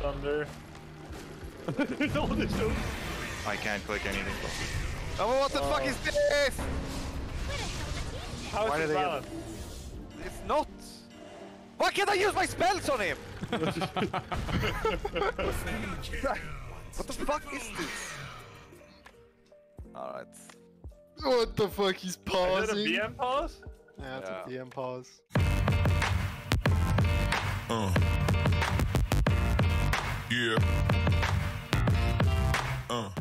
Thunder. no, the show. I can't click anything. Oh, what the fuck is this? How Why is it they- valid? It's not. Why can't I use my spells on him? what the fuck is this? Alright. What the fuck? He's Is it a pausing. BM pause? Yeah, it's Yeah. a DM pause. Yeah. Uh.